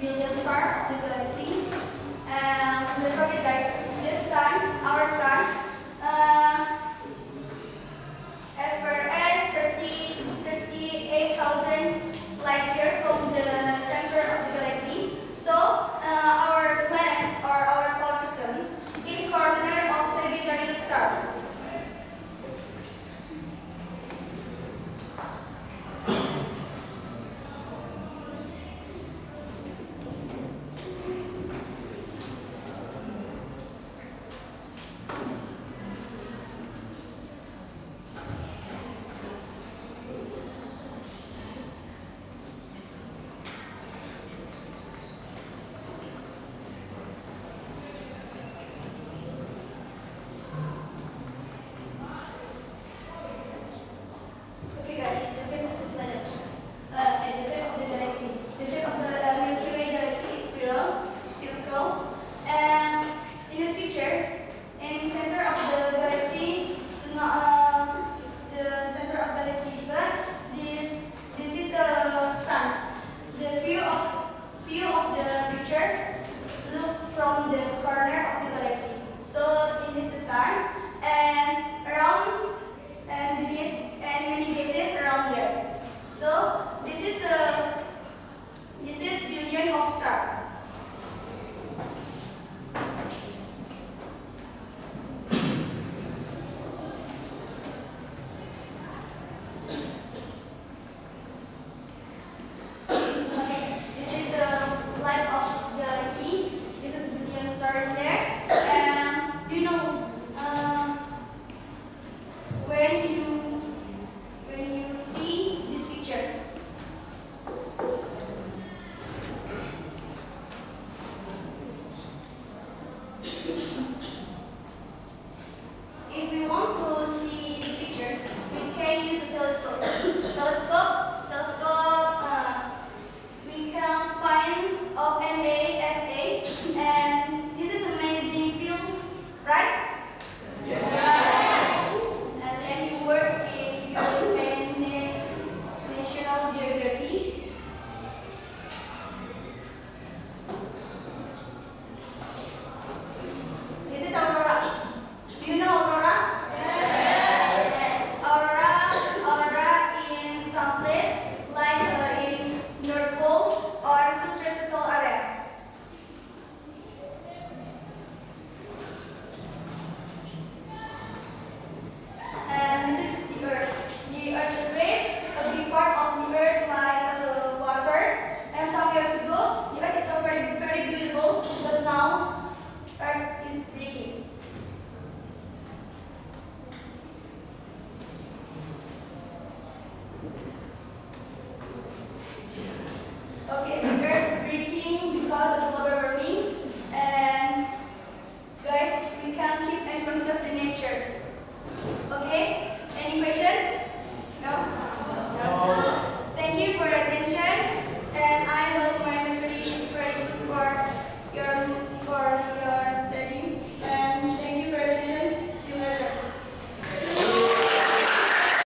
Villas Park, you the see. And look at guys.